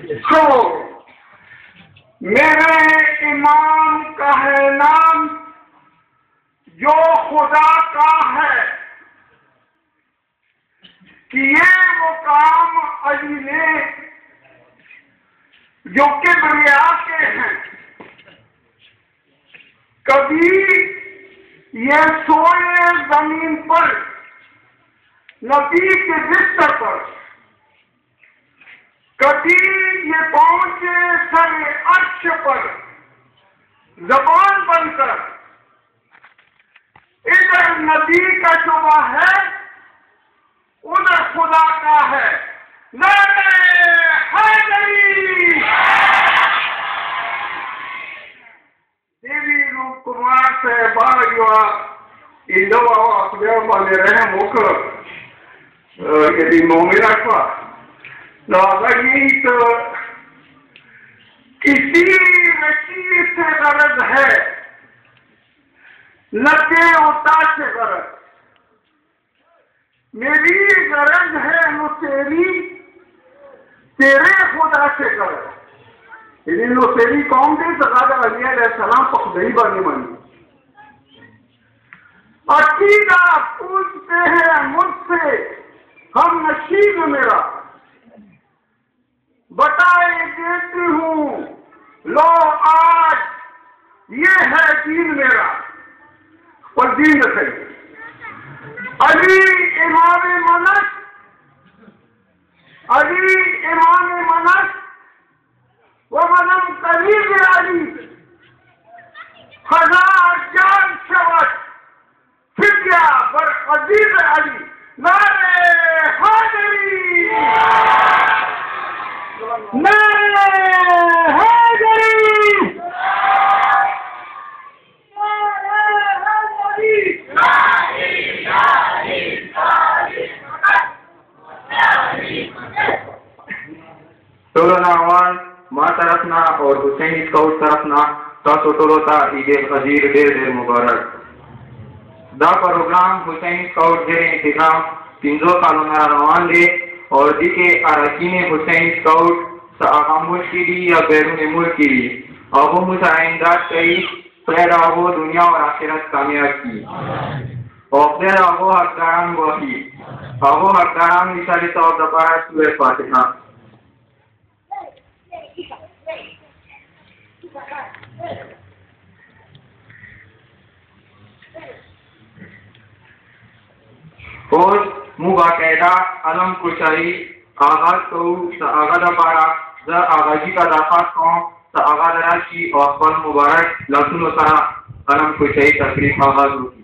تو میرے امام کا ہے نام جو خدا کا ہے۔ کہ یہ وہ کام علی نے جو کبریا کے ہیں۔ کبھی یہ سوئے زمین پر، نبی کے بستر پر کبھی یہ پہنچے سر عرش پر، زبان بن کر۔ ادھر نبی کا شبہ ہے، ادھر خدا کا ہے۔ دیوی روپ کمار سے باریوا ایندو آوا اصبیر بانے رہے موکر یدی مومی رکھوا لگی تو کسی وکیل سے غرض ہے، نہ ہوتا سے غرض۔ میری غرض ہے نو تیری، تیرے خدا سے غرض۔ یعنی نو تیری قوم دے سزادہ علیہ علیہ السلام پر خدای بانی مانی۔ عقیدہ پوچھتے ہیں مجھ سے، ہم نشید میرا۔ بتائے دیتی ہوں۔ لو آج۔ یہ ہے دین میرا۔ اور دین سے علی امام منس علی امام منس وہ منم قریب علی۔ ہزار جان شوت فکیا بر عزیز علی۔ نارے حاضری۔ ټولناوان ما طرف نه او حسین اسکاوټ طرف نه تاسو ټولو ته عید ډېر ډېر مبارک۔ دا پروګرام حسین اسکاوټ ډېر انتظام پنځو کالونه روان دی او دې کې اراکین حسین اسکاوټ څه هغه ملک دي یا بیرون ملک کے دي هغه مساعدات کوي خدای د هغو دنیا او آخرت کامیاب کړي او خدای د هغو حقداران وبخي هغو حقداران مثالي طور دپاره سورې فاتحه اور مو باقاعده علم کوچایي کاغذ کو ته هغه د پاره زه هغه جی کا درخواست کوم ته هغه راشي او خپل مبارک لاسونو سره علم کوچایي تقریب آغاز وکړي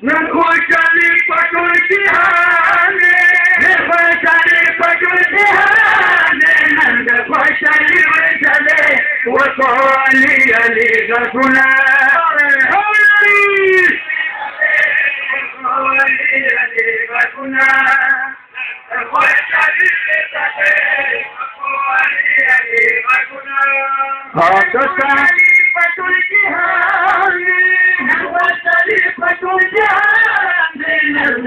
نے سفر چلی دے علی کا غلام کو بڑا علی نتا خوشی دے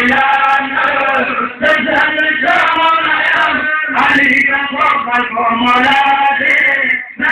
Yeah. কলমলা রে না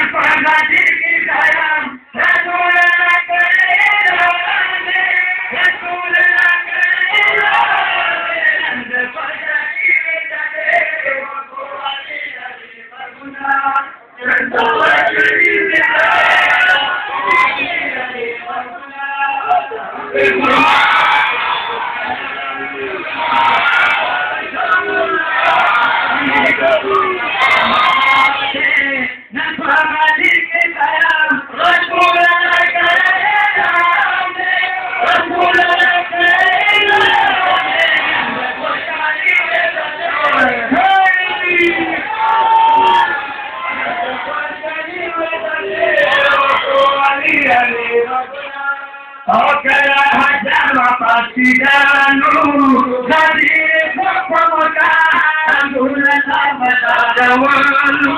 one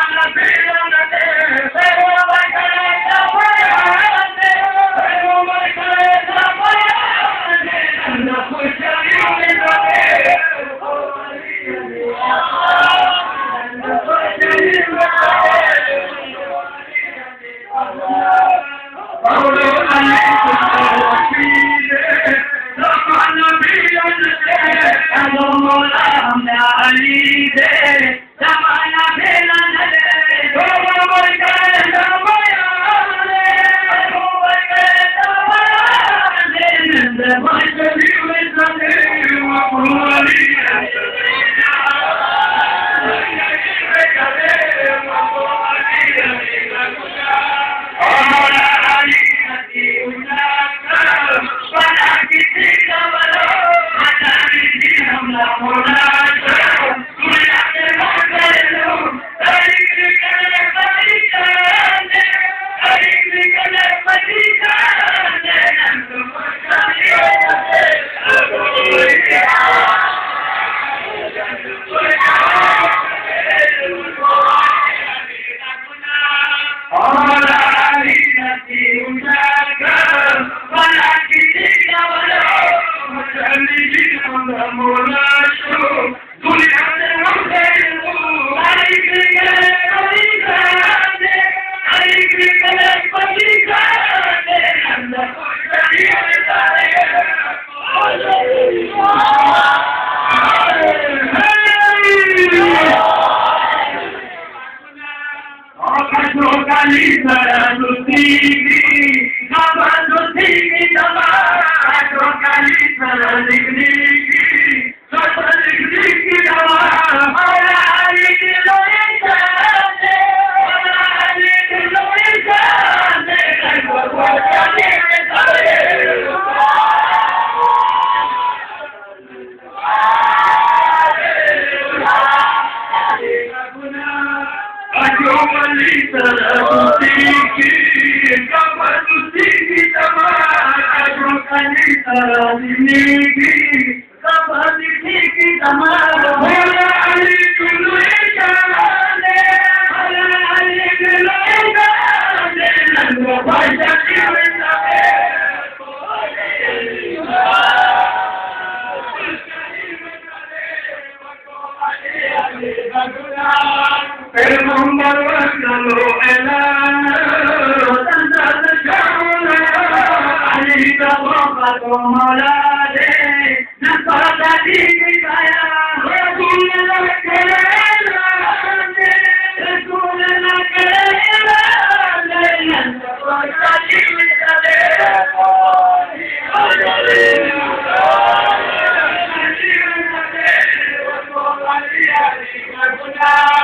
Glória ربنا Bye.